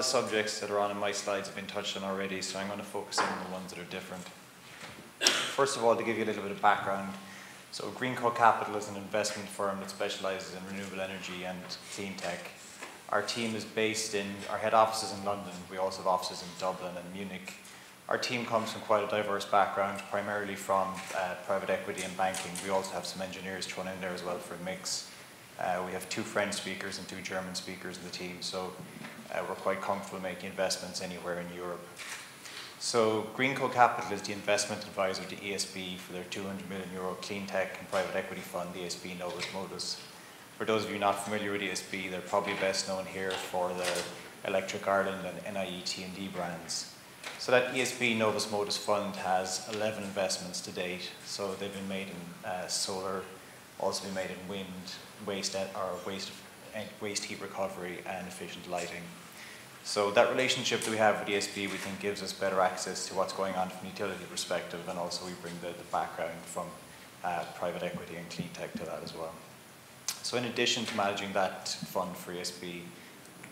the subjects that are on in my slides have been touched on already, so I'm going to focus in on the ones that are different. First of all, to give you a little bit of background, so Green Greencoat Capital is an investment firm that specializes in renewable energy and clean tech. Our team is based in, our head office is in London. We also have offices in Dublin and Munich. Our team comes from quite a diverse background, primarily from uh, private equity and banking. We also have some engineers thrown in there as well for a mix. Uh, we have two French speakers and two German speakers in the team, so uh, we're quite comfortable making investments anywhere in Europe. So Greencoat Capital is the investment advisor to ESB for their 200 million euro clean tech and private equity fund, ESB Novus Modus. For those of you not familiar with ESB, they're probably best known here for their Electric Ireland and NIE T&D brands. So that ESB Novus Modus fund has 11 investments to date. So they've been made in uh, solar, also been made in wind, waste or waste, waste heat recovery and efficient lighting. So that relationship that we have with ESB, we think gives us better access to what's going on from a utility perspective, and also we bring the, the background from uh, private equity and clean tech to that as well. So in addition to managing that fund for ESB,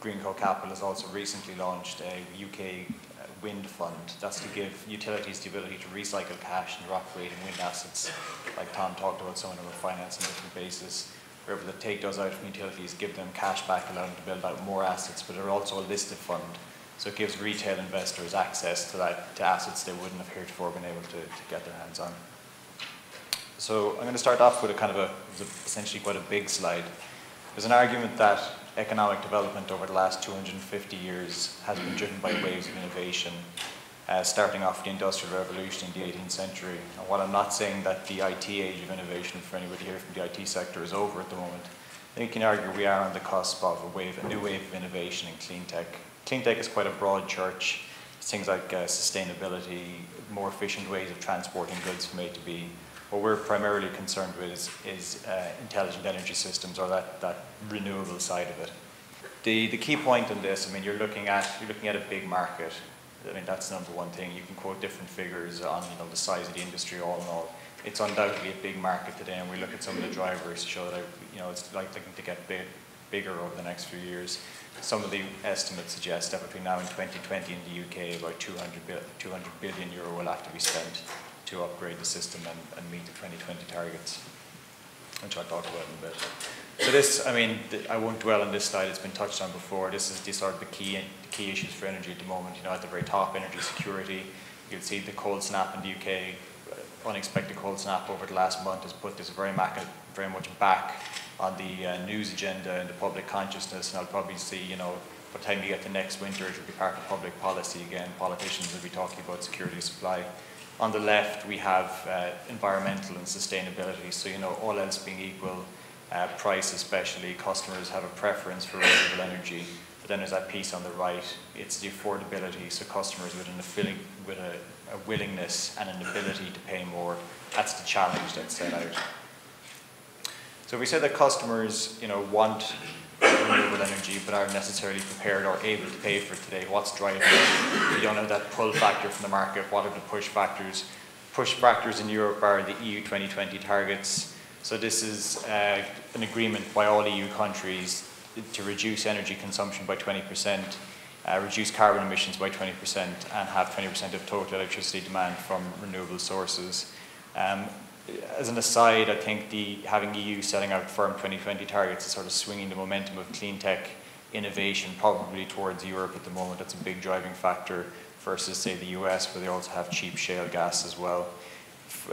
Greencoat Capital has also recently launched a UK uh, wind fund. That's to give utilities the ability to recycle cash in their operating wind assets, like Tom talked about some of them are financed on different basis we're able to take those out from utilities, give them cash back, allow them to build out more assets, but they're also a listed fund. So it gives retail investors access to that to assets they wouldn't have heretofore been able to, to get their hands on. So I'm going to start off with a kind of a, essentially quite a big slide. There's an argument that economic development over the last 250 years has been driven by waves of innovation uh, starting off the Industrial Revolution in the 18th century. And while I'm not saying that the IT age of innovation for anybody here from the IT sector is over at the moment, I think you can argue we are on the cusp of a wave, a new wave of innovation in clean tech. Clean tech is quite a broad church. It's things like uh, sustainability, more efficient ways of transporting goods from A to B. What we're primarily concerned with is, is uh, intelligent energy systems or that, that renewable side of it. The, the key point in this, I mean, you're looking at, you're looking at a big market. I mean, that's the number one thing. You can quote different figures on, you know, the size of the industry all in all. It's undoubtedly a big market today, and we look at some of the drivers to show that, you know, it's likely to get big, bigger over the next few years. Some of the estimates suggest that between now and 2020 in the UK, about 200, 200 billion euro will have to be spent to upgrade the system and, and meet the 2020 targets, which I'll talk about in a bit. So this, I mean, I won't dwell on this slide, it's been touched on before. This is these are the key, the key issues for energy at the moment. You know, at the very top, energy security. You can see the cold snap in the UK, uh, unexpected cold snap over the last month has put this very, very much back on the uh, news agenda and the public consciousness. And I'll probably see, you know, by the time you get to next winter, it will be part of public policy again. Politicians will be talking about security of supply. On the left, we have uh, environmental and sustainability. So, you know, all else being equal, uh, price especially, customers have a preference for renewable energy. But then there's that piece on the right, it's the affordability, so customers with, an with a, a willingness and an ability to pay more, that's the challenge that's set out. So we say that customers you know, want renewable energy but aren't necessarily prepared or able to pay for it today. What's driving it? We don't have that pull factor from the market. What are the push factors? Push factors in Europe are the EU 2020 targets, so this is uh, an agreement by all EU countries to reduce energy consumption by 20%, uh, reduce carbon emissions by 20%, and have 20% of total electricity demand from renewable sources. Um, as an aside, I think the, having EU setting out firm 2020 targets is sort of swinging the momentum of clean tech innovation probably towards Europe at the moment. That's a big driving factor versus, say, the US, where they also have cheap shale gas as well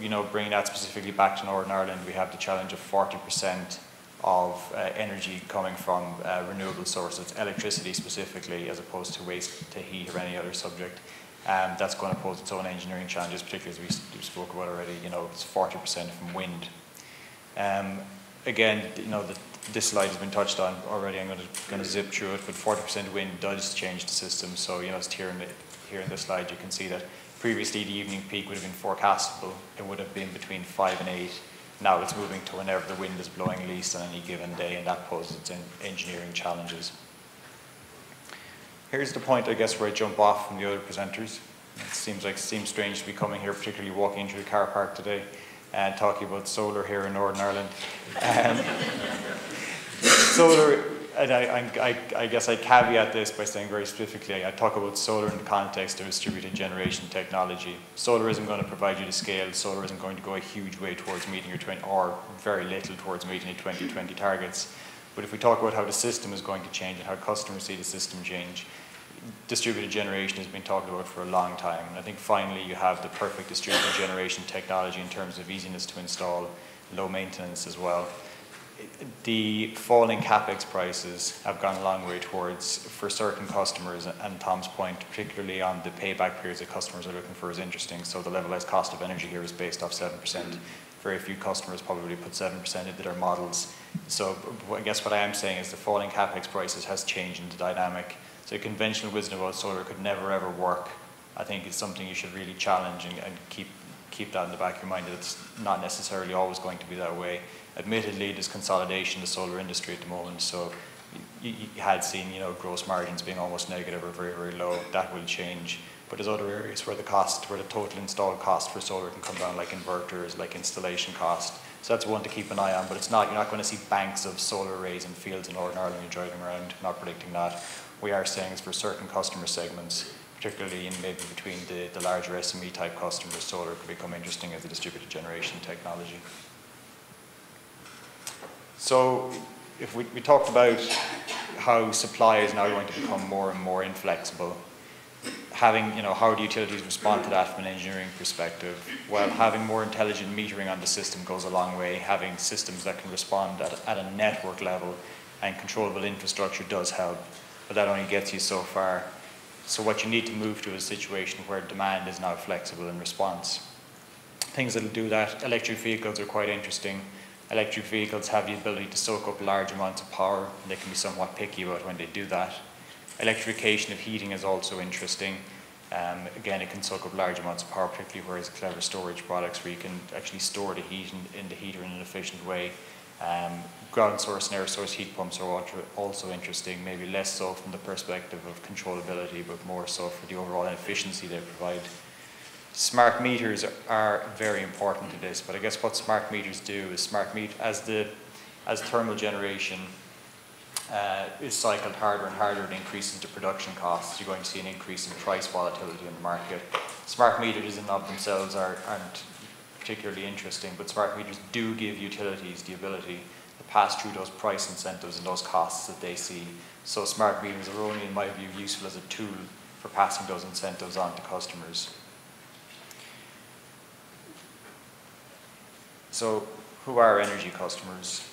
you know, bringing that specifically back to Northern Ireland, we have the challenge of 40% of uh, energy coming from uh, renewable sources, electricity specifically, as opposed to waste to heat or any other subject. Um, that's going to pose its own engineering challenges, particularly as we, spoke about already. You know, it's 40% from wind. Um, again, you know, the, this slide has been touched on already. I'm going to, going to zip through it, but 40% wind does change the system. So, you know, it's here in, the, here in this slide, you can see that Previously, the evening peak would have been forecastable. It would have been between 5 and 8. Now it's moving to whenever the wind is blowing least on any given day, and that poses its engineering challenges. Here's the point, I guess, where I jump off from the other presenters. It seems like seems strange to be coming here, particularly walking into the car park today and talking about solar here in Northern Ireland. Um, solar and I, I, I, guess I caveat this by saying very specifically, I talk about solar in the context of distributed generation technology. Solar isn't going to provide you the scale. Solar isn't going to go a huge way towards meeting your 20, or very little towards meeting your 2020 targets. But if we talk about how the system is going to change and how customers see the system change, distributed generation has been talked about for a long time. And I think finally you have the perfect distributed generation technology in terms of easiness to install, low maintenance as well the falling capex prices have gone a long way towards for certain customers and Tom's point particularly on the payback periods that customers are looking for is interesting. So the levelized cost of energy here is based off 7% very few customers probably put 7% into their models. So I guess what I am saying is the falling capex prices has changed in the dynamic. So conventional wisdom about solar could never ever work. I think it's something you should really challenge and, and keep keep that in the back of your mind that it's not necessarily always going to be that way admittedly there's consolidation in the solar industry at the moment, so you, you, had seen you know gross margins being almost negative or very very low. That will change, but there's other areas where the cost, where the total installed cost for solar can come down, like inverters, like installation cost. So that's one to keep an eye on. But it's not you're not going to see banks of solar arrays in fields in Northern Ireland driving around. Not predicting that. We are saying is for certain customer segments, particularly in maybe between the, the larger SME type customers, solar could become interesting as a distributed generation technology. So if we, we talked about how supply is now going to become more and more inflexible, having, you know, how do utilities respond to that from an engineering perspective? Well, having more intelligent metering on the system goes a long way. Having systems that can respond at, at a network level and controllable infrastructure does help, but that only gets you so far. So what you need to move to is a situation where demand is now flexible in response. Things that will do that, electric vehicles are quite interesting electric vehicles have the ability to soak up large amounts of power and they can be somewhat picky about when they do that. Electrification of heating is also interesting. Um, again, it can soak up large amounts of power, particularly where whereas clever storage products where you can actually store the heat in, in the heater in an efficient way. Um, ground source and air source heat pumps are also interesting, maybe less so from the perspective of controllability, but more so for the overall efficiency they provide. Smart meters are very important to this, but I guess what smart meters do is smart meter as the as thermal generation uh, is cycled harder and harder, it increases the production costs. You're going to see an increase in price volatility in the market. Smart meters in and of themselves are, aren't particularly interesting, but smart meters do give utilities the ability to pass through those price incentives and those costs that they see. So smart meters are only, in my view, useful as a tool for passing those incentives on to customers. So who are energy customers?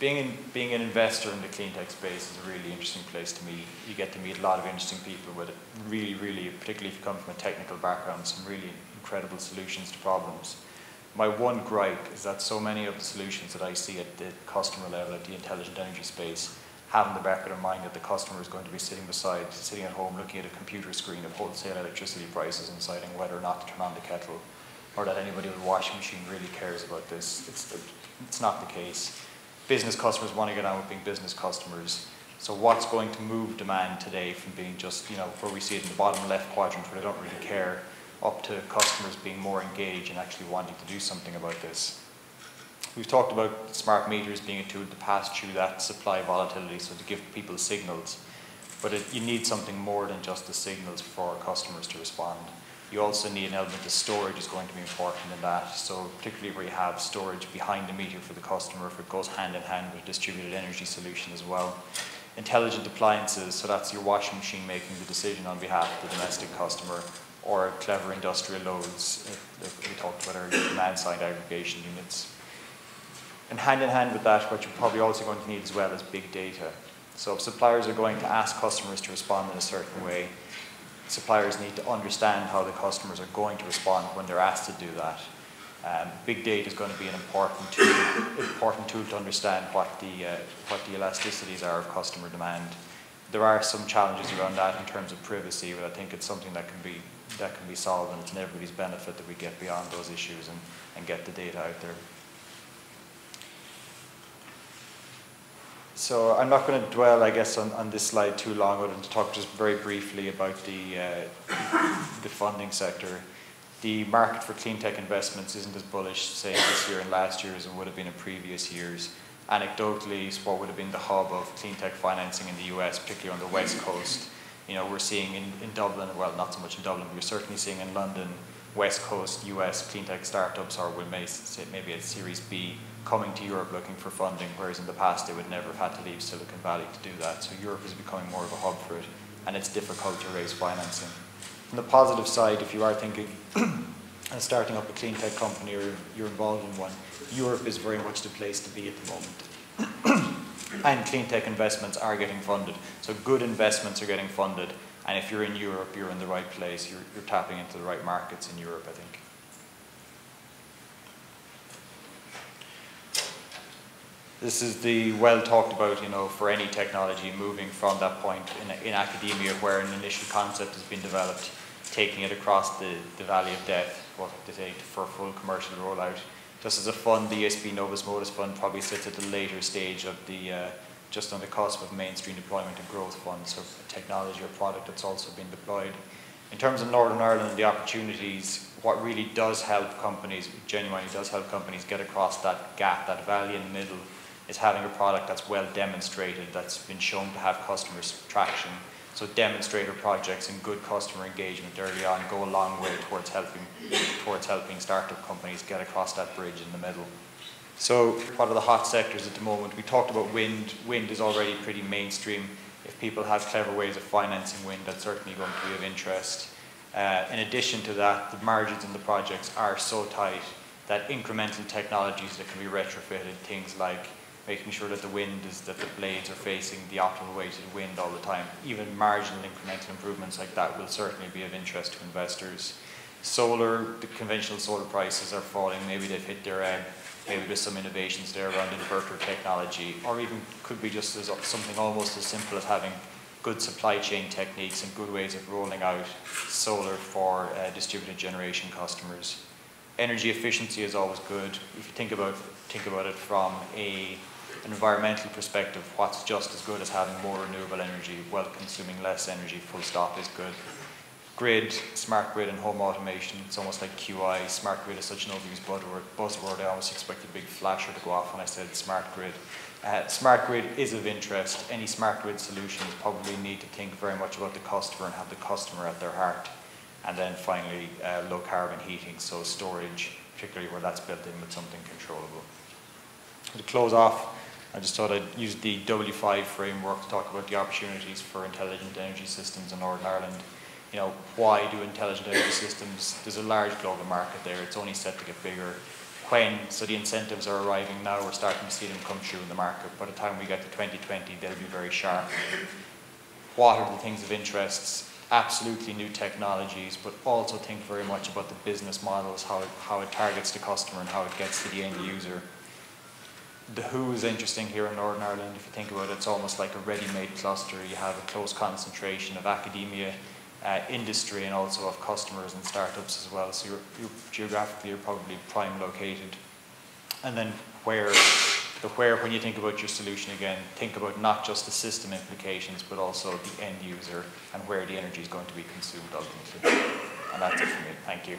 Being, in, being an investor in the clean tech space is a really interesting place to meet. You get to meet a lot of interesting people with really, really, particularly if you come from a technical background, some really incredible solutions to problems. My one gripe is that so many of the solutions that I see at the customer level, at the intelligent energy space, have in the back of their mind that the customer is going to be sitting beside, sitting at home looking at a computer screen of wholesale electricity prices and deciding whether or not to turn on the kettle or that anybody with a washing machine really cares about this. It's, it's not the case. Business customers want to get on with being business customers. So what's going to move demand today from being just, you know, where we see it in the bottom left quadrant where they don't really care, up to customers being more engaged and actually wanting to do something about this. We've talked about smart meters being a tool to pass through that supply volatility, so to give people signals. But it, you need something more than just the signals for our customers to respond. You also need an element of storage is going to be important in that. So particularly where you have storage behind the meter for the customer, if it goes hand in hand with a distributed energy solution as well. Intelligent appliances, so that's your washing machine making the decision on behalf of the domestic customer, or clever industrial loads, uh, like we talked about earlier, demand side aggregation units. And hand in hand with that, what you're probably also going to need as well is big data. So if suppliers are going to ask customers to respond in a certain way, suppliers need to understand how the customers are going to respond when they're asked to do that. Um, big data is going to be an important tool, important tool to understand what the, uh, what the elasticities are of customer demand. There are some challenges around that in terms of privacy, but I think it's something that can be, that can be solved and it's in everybody's benefit that we get beyond those issues and, and get the data out there. So I'm not going to dwell, I guess, on, on this slide too long, but to talk just very briefly about the, uh, the funding sector. The market for clean tech investments isn't as bullish, say, this year and last year as it would have been in previous years. anecdotally, what would have been the hub of clean tech financing in the US, particularly on the West Coast. You know, we're seeing in, in Dublin, well, not so much in Dublin, but we're certainly seeing in London, West Coast US clean tech startups, or we may say maybe at Series B, coming to Europe looking for funding, whereas in the past they would never have had to leave Silicon Valley to do that. So Europe is becoming more of a hub for it, and it's difficult to raise financing. On the positive side, if you are thinking and starting up a clean tech company or you're involved in one, Europe is very much the place to be at the moment. and clean tech investments are getting funded. So good investments are getting funded. And if you're in Europe, you're in the right place. You're, you're tapping into the right markets in Europe, I think. This is the well talked about, you know, for any technology moving from that point in, in academia where an initial concept has been developed, taking it across the, the valley of death, what they say, for full commercial rollout. Just as a fund, the ESB Novus Modus Fund probably sits at the later stage of the, uh, just on the cusp of mainstream deployment and growth funds, so technology or product that's also been deployed. In terms of Northern Ireland and the opportunities, what really does help companies, genuinely does help companies get across that gap, that valley in the middle, is having a product that's well demonstrated, that's been shown to have customer traction. So demonstrator projects and good customer engagement early on go a long way towards helping, towards helping startup companies get across that bridge in the middle. So what are the hot sectors at the moment? We talked about wind. Wind is already pretty mainstream. If people have clever ways of financing wind, that's certainly going to be of interest. Uh, in addition to that, the margins in the projects are so tight that incremental technologies that can be retrofitted, things like making sure that the wind is that the blades are facing the optimal to wind all the time. Even marginal incremental improvements like that will certainly be of interest to investors. Solar, the conventional solar prices are falling. Maybe they've hit their end. Maybe there's some innovations there around inverter technology, or even could be just as something almost as simple as having good supply chain techniques and good ways of rolling out solar for uh, distributed generation customers. Energy efficiency is always good. If you think about think about it from a an environmental perspective, what's just as good as having more renewable energy while consuming less energy, full stop, is good. Grid, smart grid and home automation, it's almost like QI. Smart grid is such an overused buzzword. buzzword. I almost expected a big flasher to go off when I said smart grid. Uh, smart grid is of interest. Any smart grid solutions probably need to think very much about the customer and have the customer at their heart. And then finally, uh, low carbon heating, so storage, particularly where that's built in with something controllable. To close off, I just thought I'd use the W5 framework to talk about the opportunities for intelligent energy systems in Northern Ireland. You know, why do intelligent energy systems? There's a large global market there. It's only set to get bigger. When, so the incentives are arriving now, we're starting to see them come through in the market. By the time we get to 2020, they'll be very sharp. What are the things of interest? Absolutely new technologies, but also think very much about the business models, how it, how it targets the customer and how it gets to the end user the who is interesting here in Northern Ireland. If you think about it, it's almost like a ready-made cluster. You have a close concentration of academia, uh, industry, and also of customers and startups as well. So you're, you're, geographically, you're probably prime located. And then where, the where, when you think about your solution again, think about not just the system implications, but also the end user and where the energy is going to be consumed ultimately. And that's it for me. Thank you.